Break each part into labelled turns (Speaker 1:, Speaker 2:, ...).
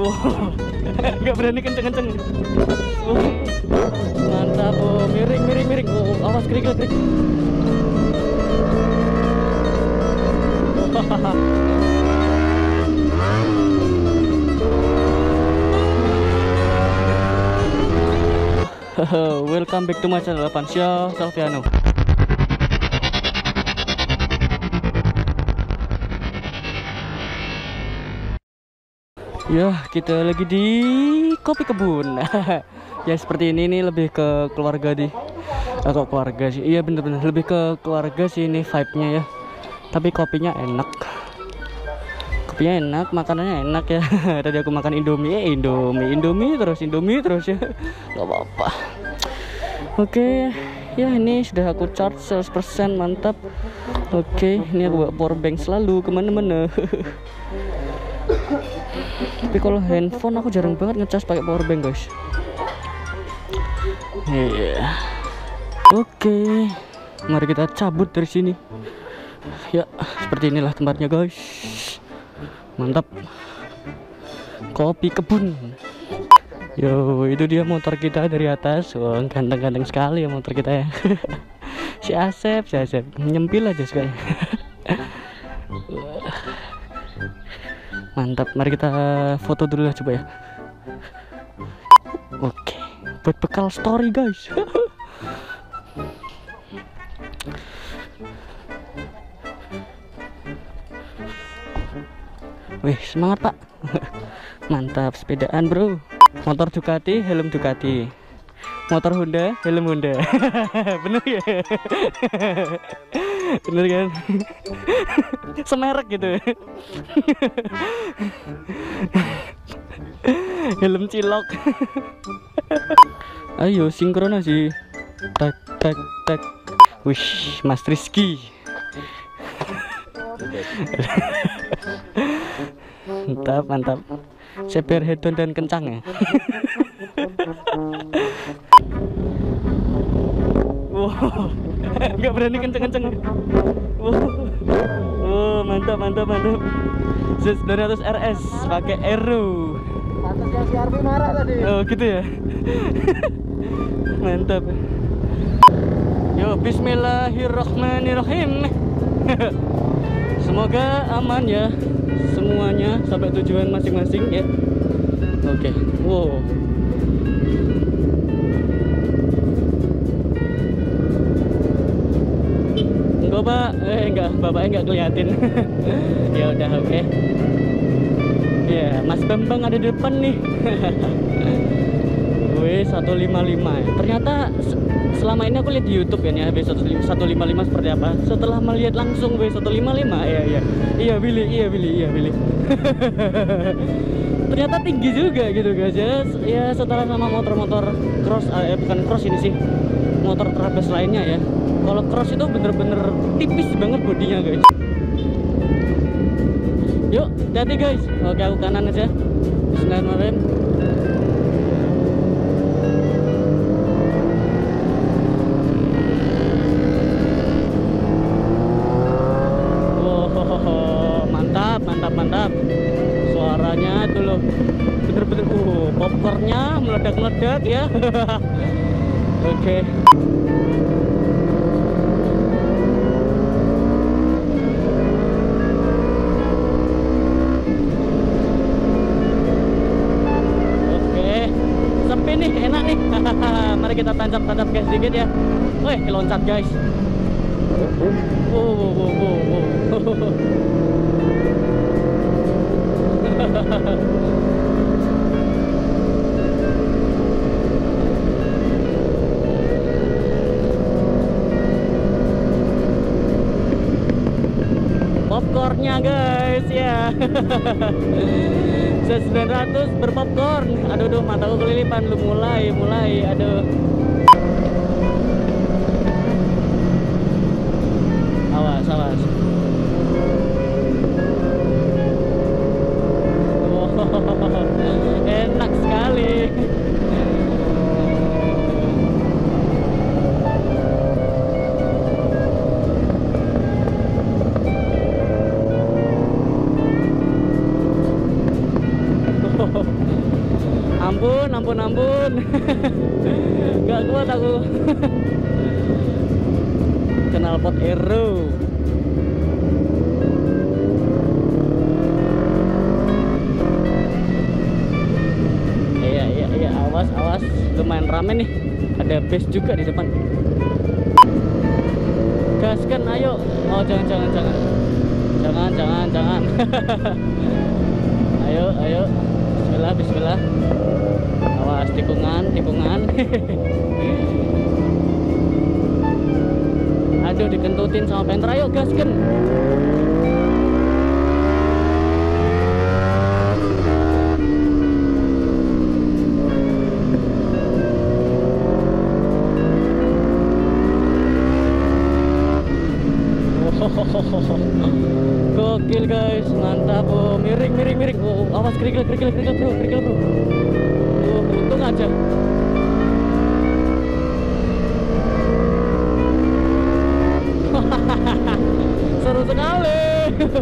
Speaker 1: Wow, nggak berani kenceng-kenceng. Wow. Mantap, oh, miring, miring, miring. Oh, awas kerikil, kerikil. Welcome back to my channel Pansya Salviano. Ya, kita lagi di kopi kebun. ya seperti ini nih lebih ke keluarga di atau keluarga sih. Iya bener-bener lebih ke keluarga sih ini vibe-nya ya. Tapi kopinya enak. Kopinya enak, makanannya enak ya. Tadi aku makan Indomie, eh, Indomie, Indomie terus Indomie terus ya. Gak apa-apa. Oke, ya ini sudah aku charge 100% mantap. Oke, ini aku bawa power bank selalu ke mana-mana. Tapi kalau handphone aku jarang banget ngecas pakai power bank guys. Iya. Oke, mari kita cabut dari sini. Ya, seperti inilah tempatnya guys. Mantap. Kopi kebun. Yo, itu dia motor kita dari atas. Wah, ganteng-ganteng sekali ya motor kita ya. si Asep, si Asep nyempil aja sekali. Mantap, mari kita foto dulu lah coba ya. Oke, buat bekal story guys. Wih, semangat pak. Mantap, sepedaan bro. Motor Ducati, helm Ducati. Motor Honda, helm Honda. Bener ya? Bener kan? Semerek gitu. helm cilok. Ayo sinkronasi. Tak tak tak. Wish, Mas Rizky. mantap, mantap. Seper hedon dan kencang ya. wow, nggak berani kenceng-kenceng. Wow. wow, mantap, mantap, mantap. Z 200 RS pakai Aero.
Speaker 2: Pantas yang si Arfi marah tadi.
Speaker 1: Oh, gitu ya. mantap. Yo, bismillahirrahmanirrahim. Semoga aman ya semuanya sampai tujuan masing-masing ya. Oke. Wow. Enggak, Pak. Eh, enggak, Bapaknya enggak keliatin. ya udah, oke. Ya, Mas Bambang ada di depan nih. W155 ya. Ternyata se- selama ini aku lihat di YouTube ya nih W155 seperti apa. Setelah melihat langsung W155 ya ya. Iya Billy, iya Billy, iya Billy. Ternyata tinggi juga gitu guys ya. Ya setelah sama motor-motor cross eh bukan cross ini sih. Motor terabas lainnya ya. Kalau cross itu bener-bener tipis banget bodinya guys. Yuk, hati guys. Oke, aku kanan aja. Bismillahirrahmanirrahim. Wow, mantap, mantap, mantap. Suaranya tuh loh. Bener-bener uh, popcornnya meledak-meledak ya. Oke. Oke. Sepi nih, enak nih. Mari kita tancap-tancap gas sedikit ya. Wih, loncat guys. Wow, wow, wow, wow, wow. Popcornnya guys ya. Z900 berpopcorn. Aduh, aduh, mataku kelilipan lu mulai, mulai. Aduh. Awas. Wow, enak sekali. Ampun, ampun, ampun. Gak kuat aku. Knalpot Aero. Iya, Lumayan rame nih. Ada base juga di depan. Gaskan, ayo. Oh, jangan, jangan, jangan. Jangan, jangan, jangan. ayo, ayo. Bismillah, bismillah. Awas tikungan, tikungan. Aduh, dikentutin sama pentra. Ayo, gaskan.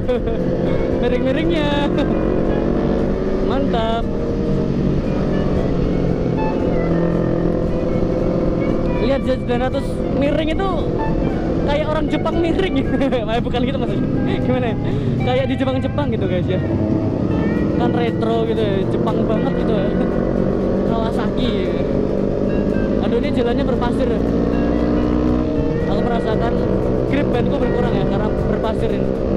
Speaker 1: miring miringnya. Mantap. Lihat Z900 miring itu kayak orang Jepang miring. Eh, bukan gitu maksudnya. Gimana ya? Kayak di Jepang Jepang gitu guys ya. Kan retro gitu ya Jepang banget gitu ya. Kawasaki. Aduh ini jalannya berpasir. Aku merasakan grip bandku berkurang ya karena berpasir ini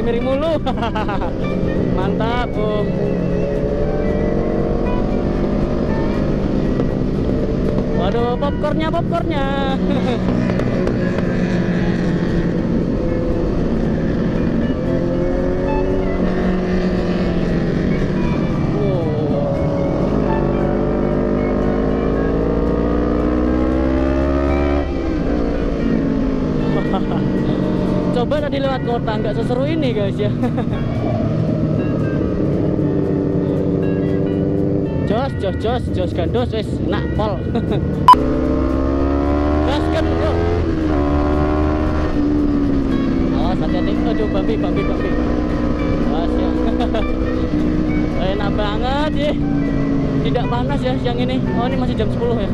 Speaker 1: miring-miring mulu mantap oh. Waduh, popcornnya, popcornnya. Coba tadi lewat kota, nggak seseru ini guys ya. jos jos jos jos gandos wis nak pol. Kan yuk awas hati-hati. Aduh babi babi babi awas ya. Enak banget ya. Tidak panas ya siang ini. Oh ini masih jam 10 ya.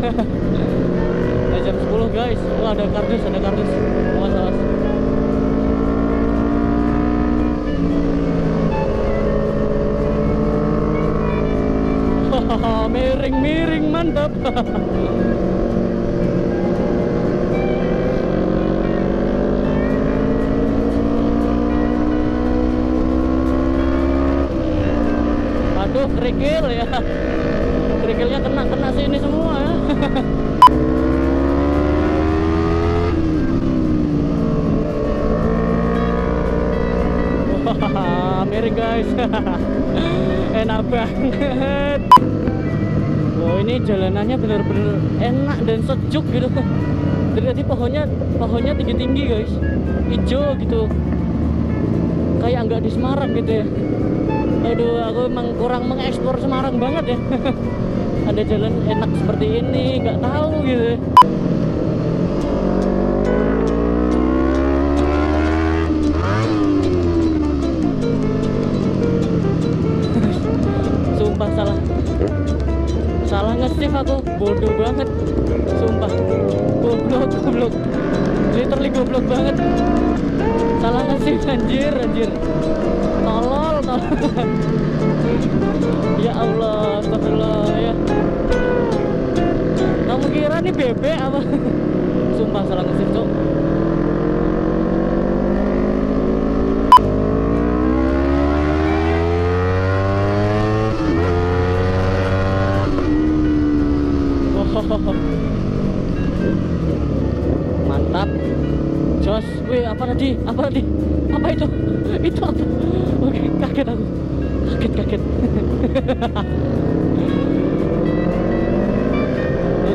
Speaker 1: Eh, jam 10 guys. Oh ada kardus ada kardus. Awas awas miring-miring mantap. Aduh kerikil ya. Kerikilnya kena-kena sini semua ya. Wah, miring guys. Enak banget Oh ini jalanannya bener-bener enak dan sejuk gitu. Tadi pohonnya pohonnya tinggi-tinggi guys. Hijau gitu. Kayak nggak di Semarang gitu ya. Aduh aku emang kurang mengeksplor Semarang banget ya. Ada jalan enak seperti ini nggak tahu gitu aku bodoh banget. Sumpah. Goblok goblok. Literally goblok banget. Salah nge-save anjir anjir. Tolol tolol. Ya Allah astagfirullah ya. Kamu kira nih bebek apa? Sumpah salah nge-save cok mantap. Jos wih apa tadi apa tadi apa itu? Itu apa? Oke kaget aku. Kaget kaget.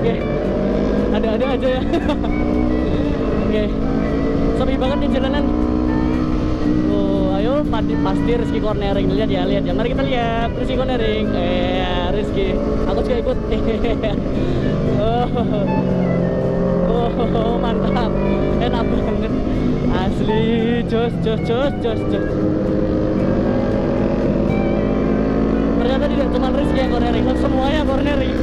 Speaker 1: Oke. Ada ada aja ya. Oke. Sepi banget nih jalanan. Oh, ayo pasti, pasti Rizky cornering. Lihat ya, lihat ya. Mari kita lihat Rizky cornering. Eh, Rizky, aku juga ikut oh mantap. Enak banget. Asli. Jos jos jos jos jos. Ternyata tidak cuma Rizky yang cornering semuanya cornering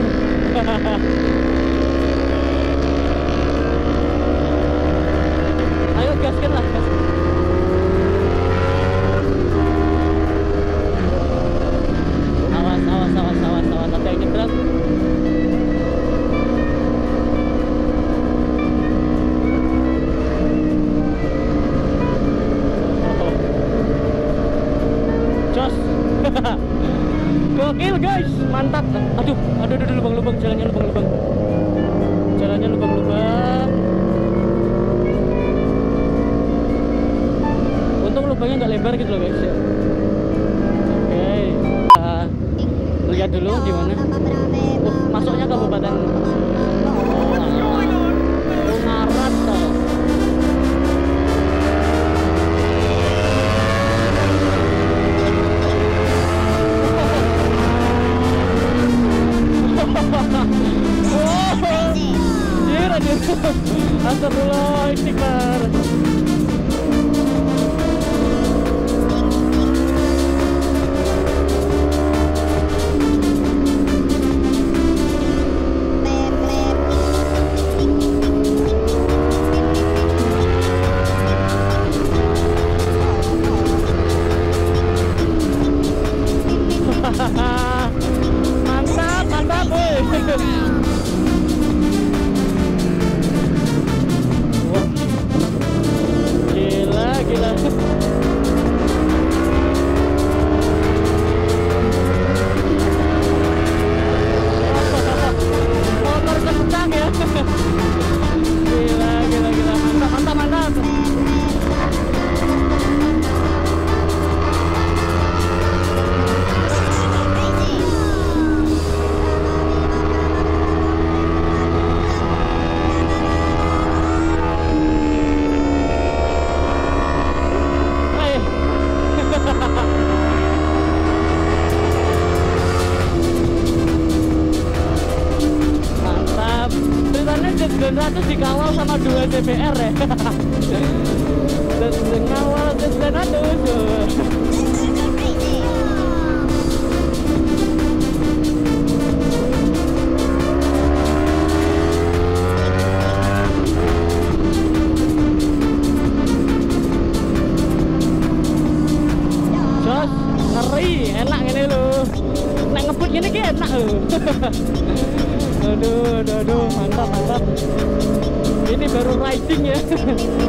Speaker 1: ayo gaskan lah gaskan. mantap. Aduh aduh aduh lubang-lubang jalannya lubang 什？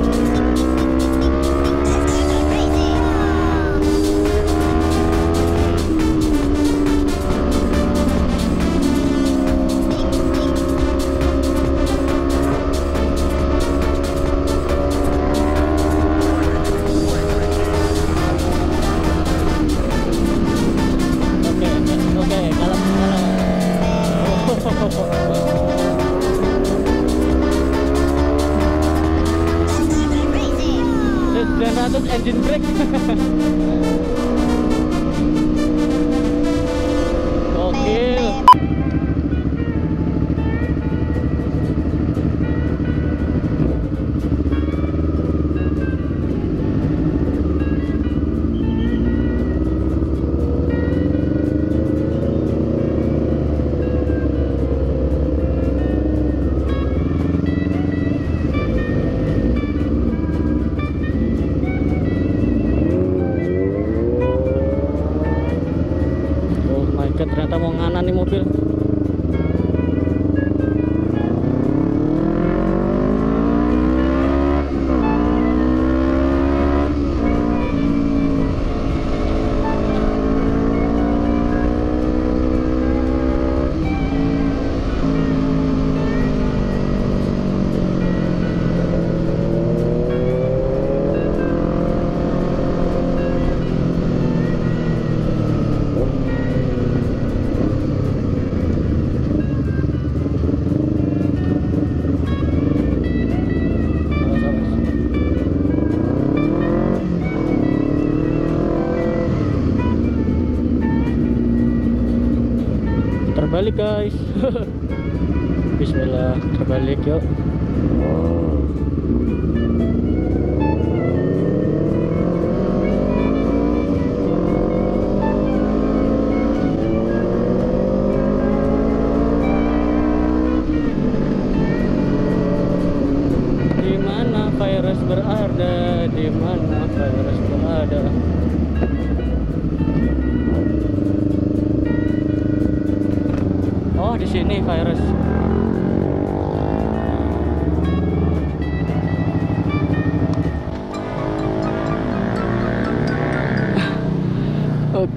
Speaker 1: Terbalik guys. Bismillah terbalik yuk.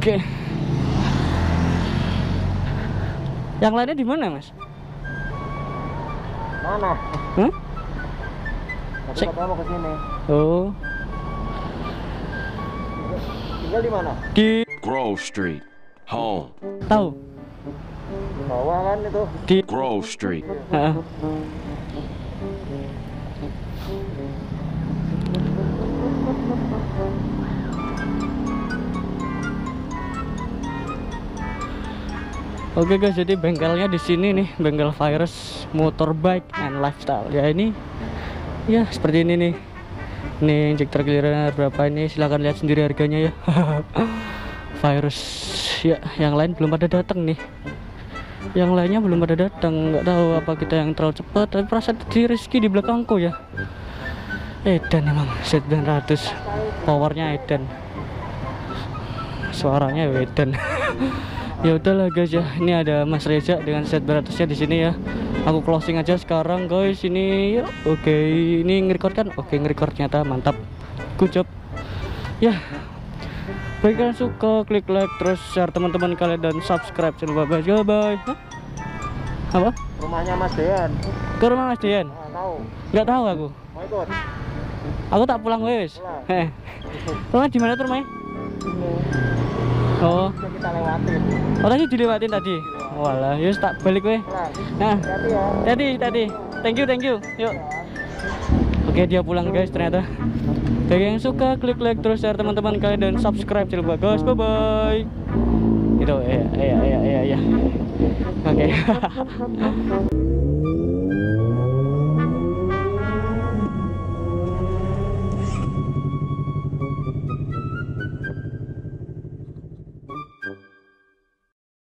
Speaker 1: Oke. Yang lainnya di mana, Mas?
Speaker 2: Mana? Tapi
Speaker 1: Cek.
Speaker 2: katanya mau ke sini.
Speaker 1: Oh,
Speaker 2: Tinggal di mana?
Speaker 1: di
Speaker 3: Grove Street. Home.
Speaker 1: tahu
Speaker 2: Bawah kan itu.
Speaker 1: di
Speaker 3: Grove Street.
Speaker 1: Heeh. Oke guys, jadi bengkelnya di sini nih, bengkel virus motorbike and lifestyle. Ya ini, ya seperti ini nih. Ini injektor clearer berapa ini? Silahkan lihat sendiri harganya ya. virus, ya yang lain belum pada datang nih. Yang lainnya belum pada datang. Nggak tahu apa kita yang terlalu cepat. Tapi perasaan tadi Rizky di belakangku ya. Edan emang Z900 powernya Edan suaranya ya Edan ya udahlah guys ya. Ini ada Mas Reza dengan set beratusnya di sini ya. Aku closing aja sekarang guys. Ini ya oke. Ini ngerecord kan? Oke ngerecord ternyata mantap. Good job. Ya. Bagi kalian suka klik like terus share teman-teman kalian dan subscribe. Channel bye bye bye. Hah? apa?
Speaker 2: Rumahnya Mas Dean.
Speaker 1: ke rumah Mas Dian
Speaker 2: tahu.
Speaker 1: nggak tahu aku.
Speaker 2: Mau ikut?
Speaker 1: aku tak pulang wes.
Speaker 2: Pulang.
Speaker 1: eh rumah di mana tuh rumahnya
Speaker 2: Bisa kita lewatin.
Speaker 1: oh tadi dilewatin tadi? Walah yus tak balik weh nah
Speaker 2: ya.
Speaker 1: tadi tadi. Thank you thank you. Yuk. Oke dia pulang guys ternyata. Bagi yang suka klik like terus share teman-teman kalian dan subscribe channel guys. Bye bye itu iya iya iya iya iya. Oke